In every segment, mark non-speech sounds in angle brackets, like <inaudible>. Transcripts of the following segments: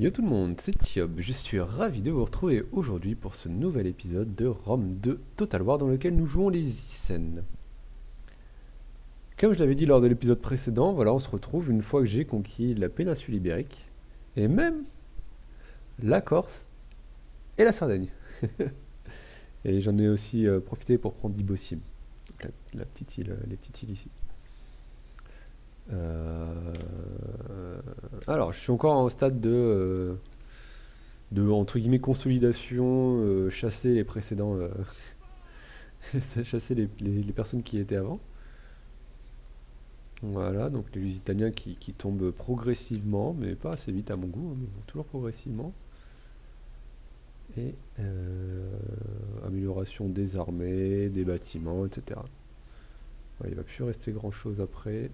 Yo tout le monde, c'est Tiob, je suis ravi de vous retrouver aujourd'hui pour ce nouvel épisode de Rome 2 Total War dans lequel nous jouons les Isen. Comme je l'avais dit lors de l'épisode précédent, voilà on se retrouve une fois que j'ai conquis la péninsule ibérique et même la Corse et la Sardaigne. <laughs> et j'en ai aussi euh, profité pour prendre Ibosim, donc la, petite île, les petites îles ici. Euh, alors, je suis encore en stade de, euh, de entre guillemets consolidation, euh, chasser les précédents, <laughs> chasser les, personnes qui étaient avant. Voilà, donc les Lusitaniens qui, qui, tombent progressivement, mais pas assez vite à mon goût, hein, mais toujours progressivement. Et amélioration des armées, des bâtiments, etc. il va plus rester grand chose après.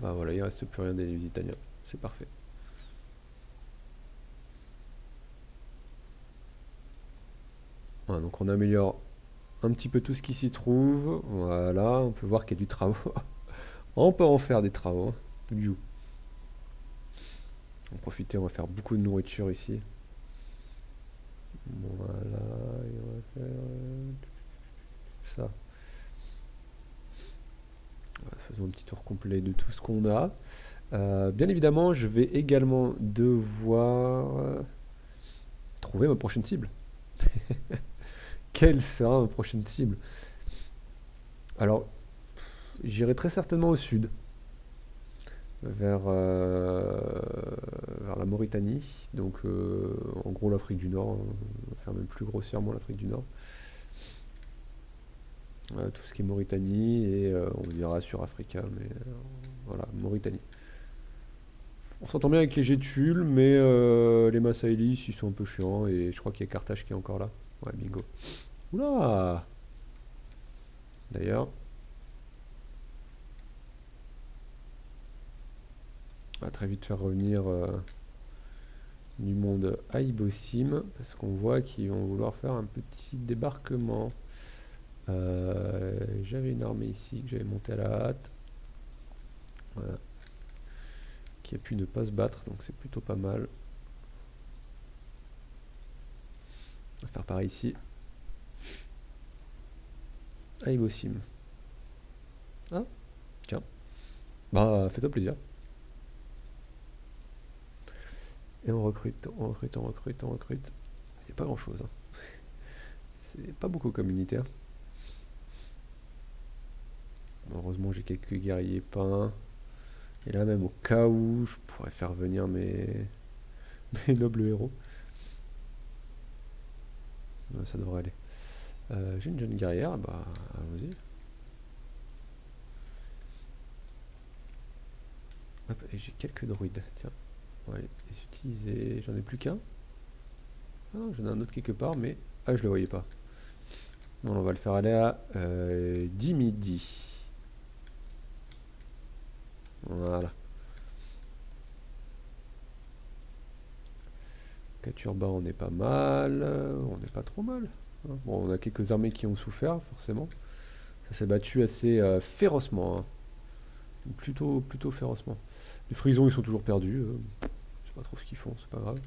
Bah voilà, il reste plus rien des Lusitaniens. C'est parfait. Voilà, donc on améliore un petit peu tout ce qui s'y trouve. Voilà, on peut voir qu'il y a du travaux. <laughs> on peut en faire des travaux. Du On va profiter, on va faire beaucoup de nourriture ici. Voilà, et on va faire ça un petit tour complet de tout ce qu'on a. Euh, bien évidemment, je vais également devoir euh, trouver ma prochaine cible. <laughs> Quelle sera ma prochaine cible? Alors, j'irai très certainement au sud, vers, euh, la Mauritanie, donc en gros l'Afrique du Nord, hein, faire même plus grossièrement l'Afrique du Nord. Euh, tout ce qui est Mauritanie et euh, on dira sur Africa, mais euh, voilà, Mauritanie. On s'entend bien avec les Gétules, mais les Massaïlis ils sont un peu chiants et je crois qu'il y a Carthage qui est encore là. Ouais, bingo. Oula D'ailleurs, on va très vite faire revenir du monde à parce qu'on voit qu'ils vont vouloir faire un petit débarquement. Euh, j'avais une armée ici que j'avais montée à la hâte. Qui a pu ne pas se battre, donc c'est plutôt pas mal. On va faire pareil ici. Ah, Ibosim. Ah, tiens. Bah, fais-toi plaisir. Et on recrute, on recrute, on recrute, on recrute. Il n'y a pas grand chose. Hein. C'est pas beaucoup comme unitaire. Heureusement, j'ai quelques guerriers peints. Et là, même au cas où, je pourrais faire venir mes, <laughs> nobles héros. ça devrait aller. Euh, j'ai une jeune guerrière, bah allons-y. Et j'ai quelques druides, tiens. On va les utiliser. J'en ai plus qu'un. Ah j'en ai un autre quelque part, mais... Ah, je le voyais pas. Bon, on va le faire aller à euh, 10 midi. Voilà. Caturba, on est pas mal. On n'est pas trop mal. Hein. Bon, on a quelques armées qui ont souffert, forcément. Ça s'est battu assez euh, férocement. Hein. Plutôt, plutôt férocement. Les frisons, ils sont toujours perdus. Euh. je sais pas trop ce qu'ils font, c'est pas grave.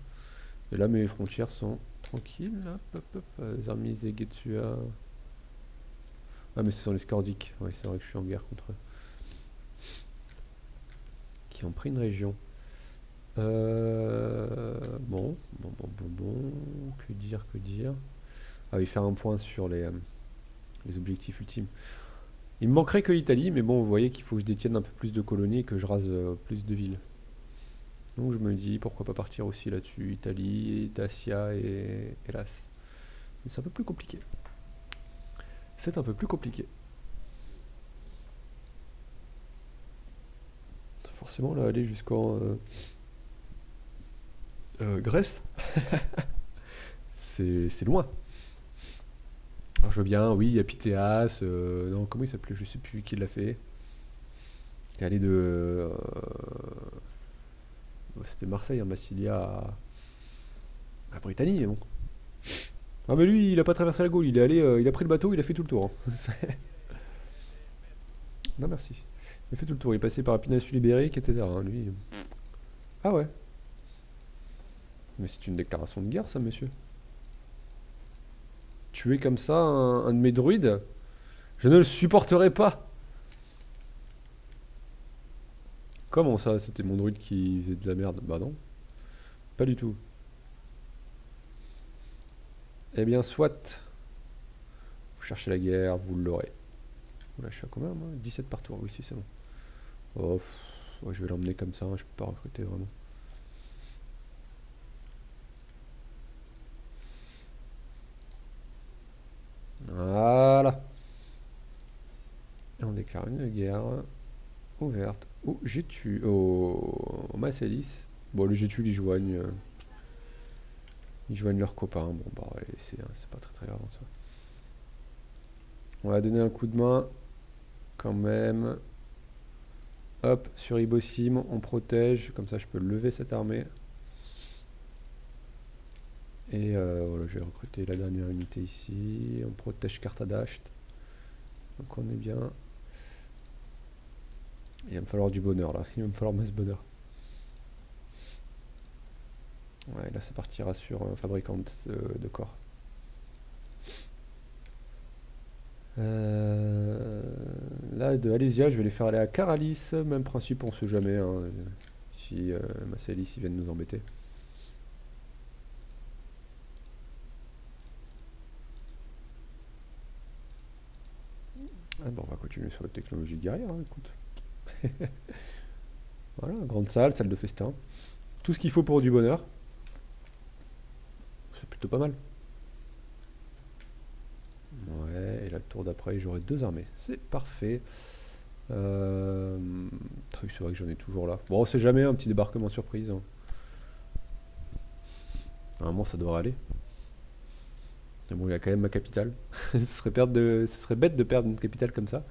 Et là, mes frontières sont tranquilles. Les armées Getsua. Ah, mais ce sont les Scordiques. Oui, c'est vrai que je suis en guerre contre eux ont pris une région. Euh, bon, bon, bon, bon, bon, que dire, que dire. Ah oui, faire un point sur les, euh, les objectifs ultimes. Il me manquerait que l'Italie, mais bon, vous voyez qu'il faut que je détienne un peu plus de colonies et que je rase euh, plus de villes. Donc je me dis, pourquoi pas partir aussi là-dessus, Italie, Dacia et hélas. Mais c'est un peu plus compliqué. C'est un peu plus compliqué. Forcément là aller jusqu'en euh, euh, Grèce. <laughs> c'est loin. Alors je veux bien, oui, il y a Pythéas, euh, non, comment il s'appelait Je sais plus qui l'a fait. Il est allé de. C'était Marseille, en hein, Massilia à, à Britannie, mais bon. Ah, mais lui, il a pas traversé la Gaule, il est allé, il a pris le bateau, il a fait tout le tour. Hein. <laughs> non, merci. Il fait tout le tour. Il est passé par la péninsule ibérique, etc. hein, lui. Ah ouais. Mais c'est une déclaration de guerre, ça, monsieur. Tuer comme ça un, un de mes druides Je ne le supporterai pas Comment ça C'était mon druide qui faisait de la merde? Bah non. Pas du tout. Eh bien, soit. Vous cherchez la guerre, vous l'aurez. Là, je suis à combien, moi? 17 par tour. Oui, si, c'est bon. Oh, je vais l'emmener comme ça. hein, Je peux pas recruter vraiment. Voilà. On déclare une guerre ouverte. Oh, j'ai tué. Oh, Massélis. Bon, les Gétules, ils joignent. Ils joignent leurs copains. Bon, bah, hein, c'est pas très très grave en soi. On va donner un coup de main. Quand même. Hop, sur Ibosim, on protège. Comme ça, je peux lever cette armée. Et euh, voilà, je vais recruter la dernière unité ici. On protège Cartadasht. Donc on est bien. Il va me falloir du bonheur là. Il va me falloir masse bonheur. Ouais, là ça partira sur un fabricant de, de corps. Euh, là, de Alésia, je vais les faire aller à Caralis. Même principe, on sait jamais. hein, si euh, Massalis ils viennent nous embêter. Ah bon, on va continuer sur la technologie guerrière, hein, écoute. <laughs> voilà, grande salle, salle de festin. Tout ce qu'il faut pour du bonheur. C'est plutôt pas mal. Ouais, et là, le tour d'après, j'aurai deux armées. C'est parfait. Euh... C'est vrai que j'en ai toujours là. Bon, on sait jamais, un petit débarquement surprise. hein. Normalement, ça devrait aller. Mais bon, il y a quand même ma capitale. <laughs> ce, serait de... ce serait bête de perdre une capitale comme ça.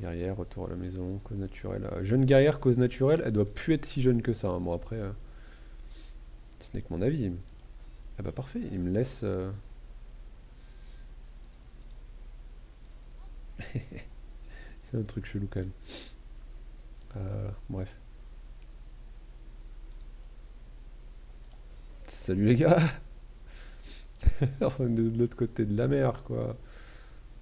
Guerrière, à la maison, cause naturelle. Euh, jeune guerrière, cause naturelle, elle doit plus être si jeune que ça. hein. Bon, après, euh, ce n'est que mon avis. Ah bah parfait, il me laisse. euh, <laughs> C'est un truc chelou quand même. Bref. Salut les gars <laughs> On est de l'autre côté de la mer quoi.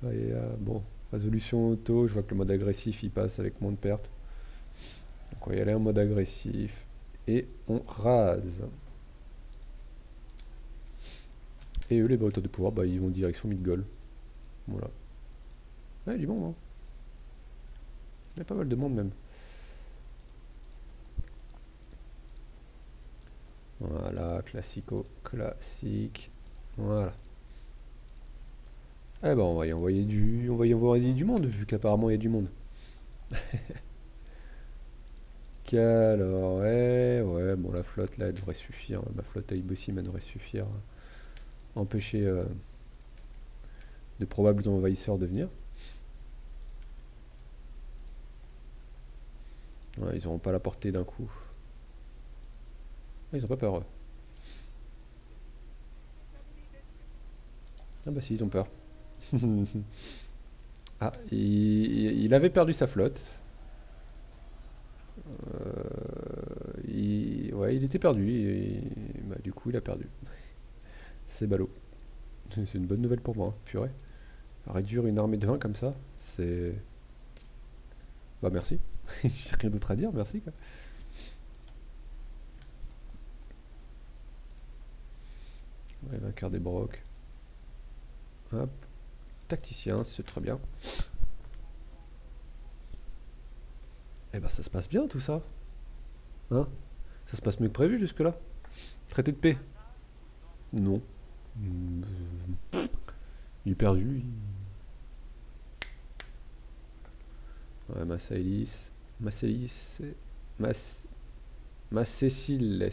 Et, bon, résolution auto, je vois que le mode agressif il passe avec moins de pertes. Donc on va y aller en mode agressif. Et on rase. Et eux les bateaux de pouvoir, bah, ils vont direction mid-goal. Voilà. Ouais, du monde, hein. Il y a pas mal de monde même. Voilà, classico, classique. Voilà. Eh ben on va y envoyer du. On va y envoyer du monde, vu qu'apparemment il y a du monde. <laughs> Alors, ouais, ouais, bon la flotte là elle devrait suffire. Ma flotte à Ibossim elle devrait suffire à empêcher euh, de probables envahisseurs de venir. Ouais, ils auront pas la portée d'un coup. Ils ont pas peur. Ah bah si, ils ont peur. <laughs> ah, il, avait perdu sa flotte. Euh, il, ouais, il était perdu. bah, du coup, il a perdu. <laughs> C'est ballot. <laughs> C'est une bonne nouvelle pour moi, hein, purée. Réduire une armée de 20 comme ça, c'est... Bah merci. J'ai rien d'autre à dire, merci. Ouais, vainqueur des brocs. Hop. Tacticien, c'est très bien. Eh ben ça se passe bien tout ça. Hein? Ça se passe mieux que prévu jusque-là? Traité de paix? Non. Il est perdu. il- Ouais. Massaïlis, c'est... Mas... Massessiles.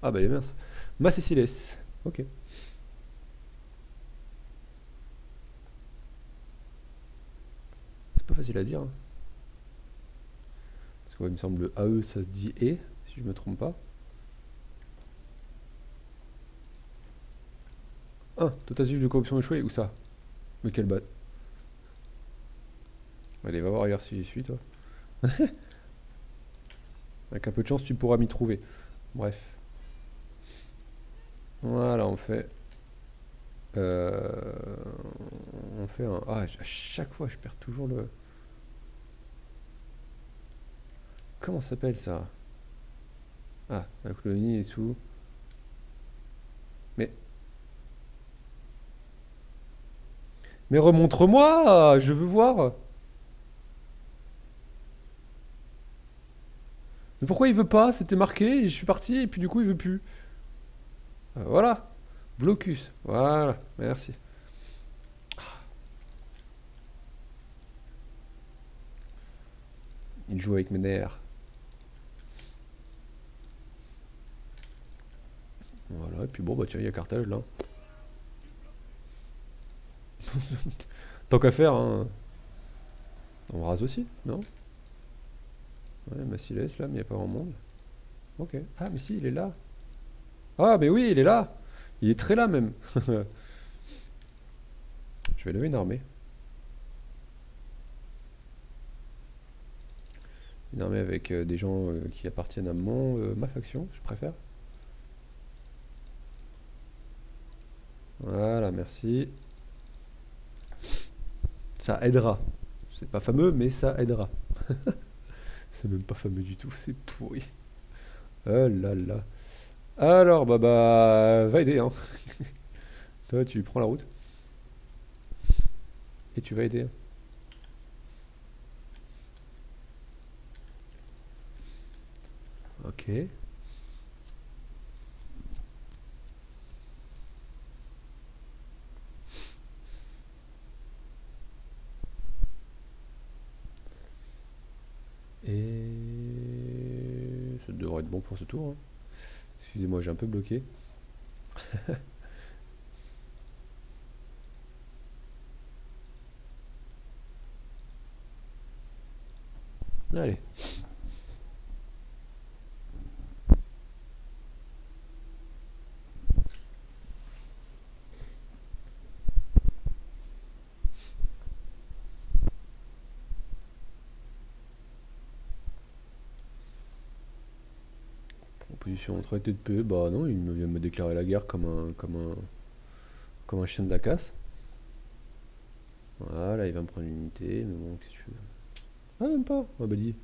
Ah bah mince. Massessiles. Ok. facile à dire. Hein. Parce qu'il me semble AE, ça se dit E, si je me trompe pas. Ah, tentative de corruption échouée, ou ça? Mais quel bat Allez, va voir, regarde si j'y suis, toi. <laughs> Avec un peu de chance, tu pourras m'y trouver. Bref. Voilà, on fait... Euh, on fait un... Ah, à chaque fois, je perds toujours le... Comment s'appelle ça? Ah, la colonie et tout. Mais... Mais remontre-moi Je veux voir Mais pourquoi il veut pas? C'était marqué, je suis parti, et puis du coup il veut plus. Euh, voilà. Blocus. Voilà, merci. Il joue avec mes nerfs. Voilà, et puis bon, bah tiens, il y a Carthage là. <laughs> Tant qu'à faire, hein. On rase aussi, non? Ouais, Massiles là, mais il n'y a pas grand monde. Ok. Ah, mais si, il est là. Ah, mais oui, il est là. Il est très là même. <laughs> Je vais lever une armée. Une armée avec euh, des gens euh, qui appartiennent à mon, euh, ma faction, je préfère. Voilà, merci. Ça aidera. C'est pas fameux, mais ça aidera. <laughs> c'est même pas fameux du tout, c'est pourri. Oh là là. Alors, bah bah, va aider, hein. <laughs> Toi, tu prends la route. Et tu vas aider. Ok. Bon pour ce tour. Hein. Excusez-moi, j'ai un peu bloqué. <laughs> Allez. Position traité de paix, bah non, il vient me déclarer la guerre comme un comme un comme un chien de la casse. Voilà, il va me prendre une unité, mais bon, qu'est-ce que veux Ah même pas Ah bah dis.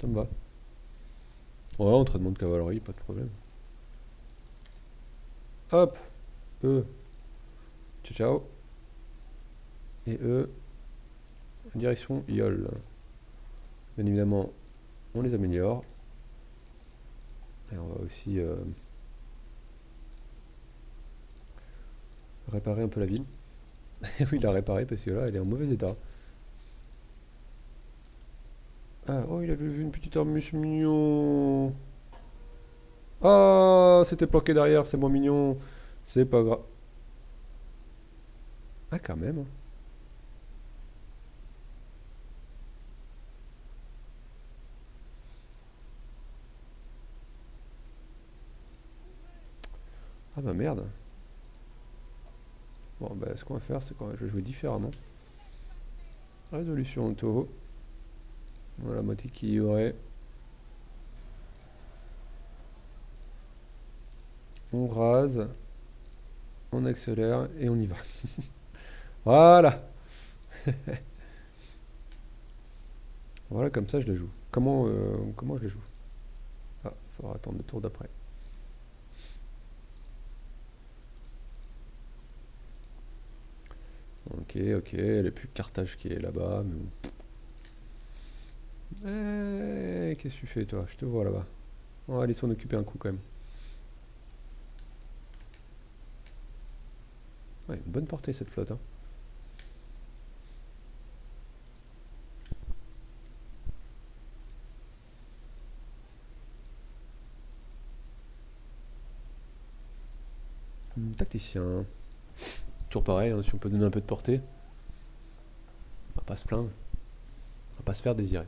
Ça me va. Ouais, entraînement de cavalerie, pas de problème. Hop E. Ciao ciao. Et E. Direction Yol. Bien évidemment, on les améliore. Et on va aussi euh, réparer un peu la ville. <laughs> oui, il a réparé parce que là, elle est en mauvais état. Ah, oh, il a vu une petite arme, c'est mignon. Ah, c'était planqué derrière, c'est moins mignon. C'est pas grave. Ah, quand même. Ah bah merde. Bon bah ce qu'on va faire c'est qu'on va jouer différemment. Résolution auto. Voilà, moitié qui y aurait. On rase. On accélère et on y va. <laughs> voilà. <laughs> voilà comme ça je la joue. Comment, euh, comment je la joue? Ah, faudra attendre le tour d'après. Ok, ok, elle est plus Carthage qui est là-bas, mais Eh, qu'est-ce que tu fais toi? Je te vois là-bas. On va aller s'en occuper un coup quand même. Ouais, bonne portée cette flotte. Hein. Tacticien. Toujours pareil, hein, si on peut donner un peu de portée. On va pas se plaindre. On va pas se faire désirer.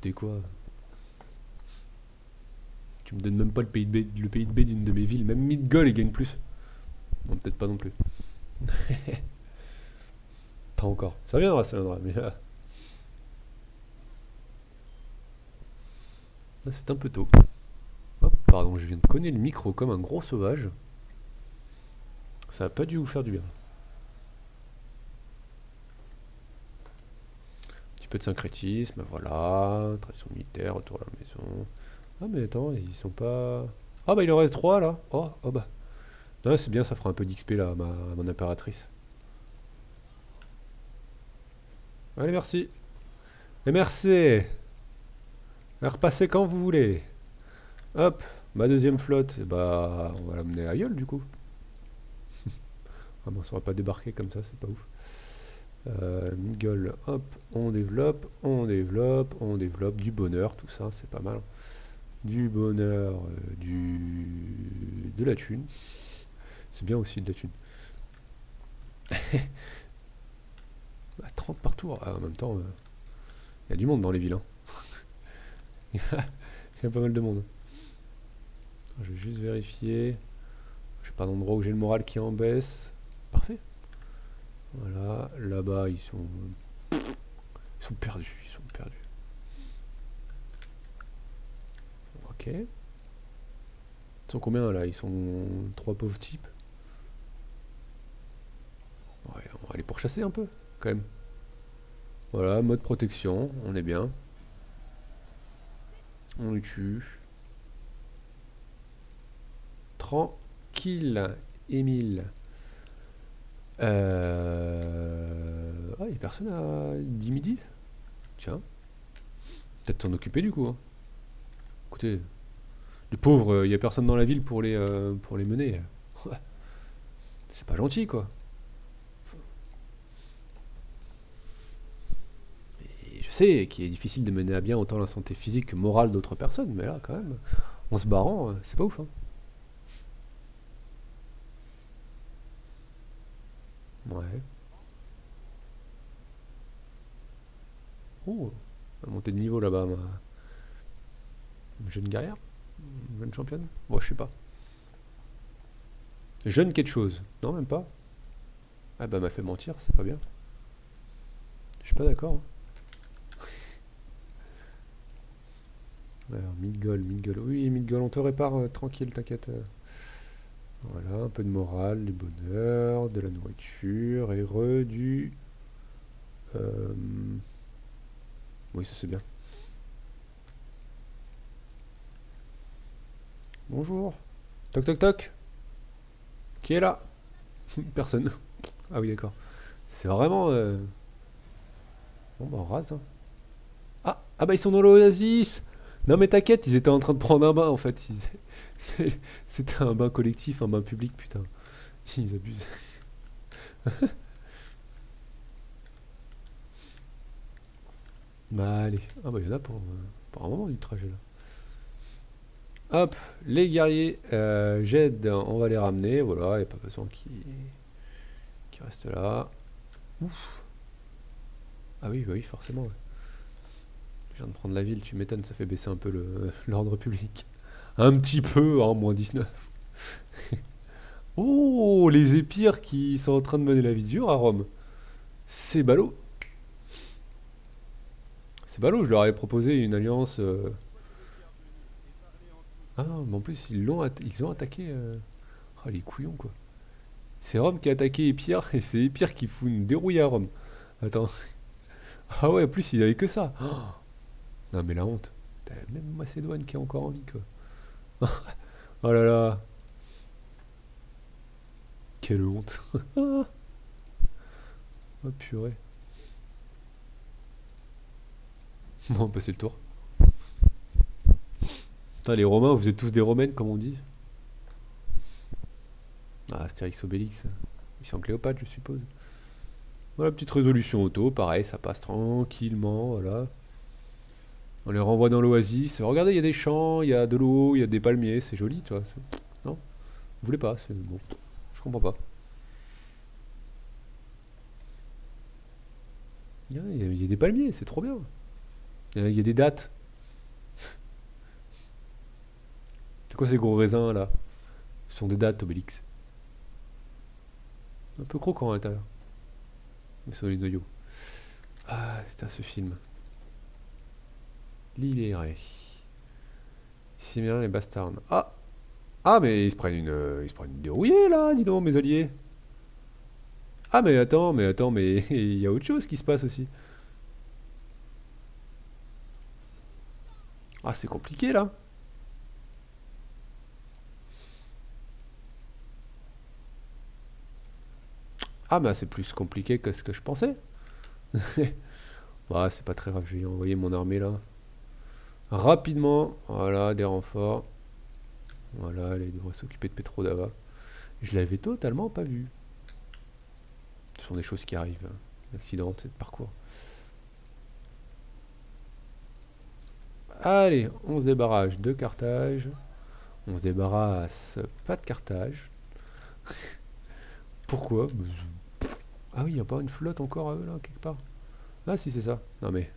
t'es quoi? Tu me donnes même pas le PIB, le PIB d'une de mes villes. Même Midgol, il gagne plus. Non, peut-être pas non plus. <laughs> pas encore. Ça viendra, ça viendra. Mais là c'est un peu tôt. Pardon, je viens de cogner le micro comme un gros sauvage. Ça a pas dû vous faire du bien. Un petit peu de syncrétisme, voilà. Tradition militaire, retour à la maison. Ah mais attends, ils sont pas... Ah bah il en reste trois là. Oh, oh bah. Non, c'est bien, ça fera un peu d'XP là, à, ma, mon impératrice. Allez, merci. Et merci. Repasser quand vous voulez. Hop, ma deuxième flotte, bah, on va l'amener à Yol du coup. ah bon, ça va pas débarquer comme ça, c'est pas ouf. Euh, hop, on développe, on développe, on développe du bonheur, tout ça, c'est pas mal. Du bonheur, euh, du de la thune. C'est bien aussi de la thune. 30 <laughs> bah, par tour, en même temps, euh, il y a du monde dans les villes. Hein. <laughs> Il y a pas mal de monde. Je vais juste vérifier. Je sais pas d'endroit où j'ai le moral qui en baisse. Parfait. Voilà, là-bas ils sont... Ils sont perdus, ils sont perdus. Ok. Ils sont combien là? Ils sont trois pauvres types? Ouais, on va aller pourchasser un peu, quand même. Voilà, mode protection, on est bien. On le tue. Tranquille, Émile. Euh... Ah, il n'y a personne à 10 midi Tiens. Peut-être t'en occuper du coup. Hein. Écoutez, les pauvres, il n'y a personne dans la ville pour les, euh, pour les mener. <laughs> C'est pas gentil quoi. Sais qu'il est difficile de mener à bien autant la santé physique que morale d'autres personnes, mais là quand même, en se barrant, euh, c'est pas ouf. Hein. Ouais. Oh, a monté de niveau là-bas, ma... jeune guerrière Jeune championne Bon, je sais pas. Jeune quelque chose Non, même pas Ah bah m'a fait mentir, c'est pas bien. Je suis pas d'accord. Hein. Alors, Midgol, Midgol. Oui, Midgol, on te répare euh, tranquille, t'inquiète. Euh. Voilà, un peu de morale, du bonheur, de la nourriture, et du... Euh, oui, ça c'est bien. Bonjour. Toc toc toc. Qui est là? <laughs> Personne. <laughs> Ah oui, d'accord. C'est vraiment... Bon, bah on rase. Hein. Ah, ah bah ils sont dans l'oasis Non mais t'inquiète, ils étaient en train de prendre un bain en fait. C'était un bain collectif, un bain public, putain. Ils abusent. <laughs> bah allez. Ah bah il y en a pour, un moment du trajet là. Hop, les guerriers, euh, j'aide, on va les ramener, voilà, a pas besoin qui, qui reste là. Ouf. Ah oui, bah oui, forcément. Je viens de prendre la ville, tu m'étonnes, ça fait baisser un peu <laughs> l'ordre public. Un petit peu, hein, moins 19. <laughs> oh, les épires qui sont en train de mener la vie dure à Rome. C'est ballot. C'est ballot, je leur avais proposé une alliance... Euh. Ah, mais en plus, ils, l'ont ils ont attaqué... Euh... Oh, les couillons, quoi. C'est Rome qui a attaqué Épire, et c'est Épire qui fout une dérouille à Rome. Attends. Ah ouais, en plus, il avait que ça. Non, mais la honte. Même Macédoine qui est encore en vie, quoi. <laughs> oh là là. Quelle honte. <laughs> oh purée. <laughs> Bon, on va passer le tour. Putain, les Romains, vous êtes tous des Romaines, comme on dit. Ah, Astérix Obélix. Ils sont Cléopâtre, je suppose. Voilà, petite résolution auto. Pareil, ça passe tranquillement, voilà. On les renvoie dans l'oasis. Regardez, il y a des champs, il y a de l'eau, il y a des palmiers, c'est joli, tu vois. Non? Vous voulez pas, c'est bon. Je comprends pas. Ah, il y, a, des palmiers, c'est trop bien. Il y, a, des dates. C'est quoi ces gros raisins là? Ce sont des dates, Obélix. Un peu croquant à l'intérieur. Mais sur les noyaux. Ah, putain, ce film. Libéré. Ici bien les bastards. Ah Ah, mais ils se prennent une, ils se prennent une dérouillée là, dis donc, mes alliés. Ah, mais attends, mais attends, mais <laughs> il y a autre chose qui se passe aussi. Ah, c'est compliqué là. Ah bah c'est plus compliqué que ce que je pensais. <laughs> bah c'est pas très grave, je vais envoyer mon armée là. Rapidement, voilà, des renforts. Voilà, elle devrait s'occuper de Petrodava. Je l'avais totalement pas vu. Ce sont des choses qui arrivent. L'accident, c'est de parcours. Allez, on se débarrasse de Carthage. On se débarrasse pas de Carthage. <laughs> Pourquoi? Ah oui, il n'y a pas une flotte encore là, quelque part Ah si, c'est ça. Non mais...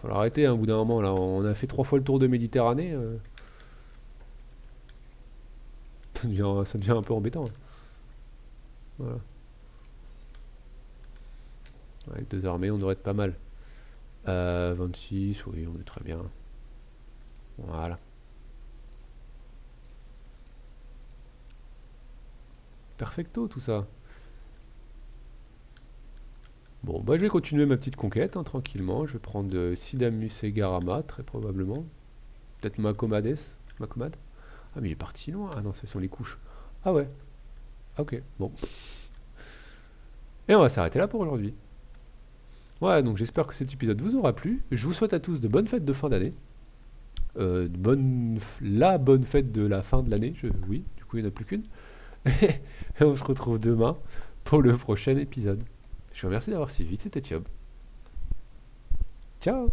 Faut l'arrêter hein, au bout d'un moment là. On a fait trois fois le tour de Méditerranée. Euh. Ça, devient, un peu embêtant. Hein. Voilà. Avec deux armées, on devrait être pas mal. 26, euh, oui, on est très bien. Voilà. Perfecto tout ça. Bon, bah je vais continuer ma petite conquête hein, tranquillement. Je vais prendre euh, Sidamus et Garama, très probablement. Peut-être Macomades. Macomad. Ah, mais il est parti loin. Ah non, ce sont les couches. Ah ouais. Ah, ok, bon. Et on va s'arrêter là pour aujourd'hui. Ouais, donc j'espère que cet épisode vous aura plu. Je vous souhaite à tous de bonnes fêtes de fin d'année. Euh, bonne, la bonne fête de la fin de l'année. Oui, du coup, il n'y en a plus qu'une. <laughs> Et on se retrouve demain pour le prochain épisode. Je vous remercie d'avoir suivi, c'était Job. Ciao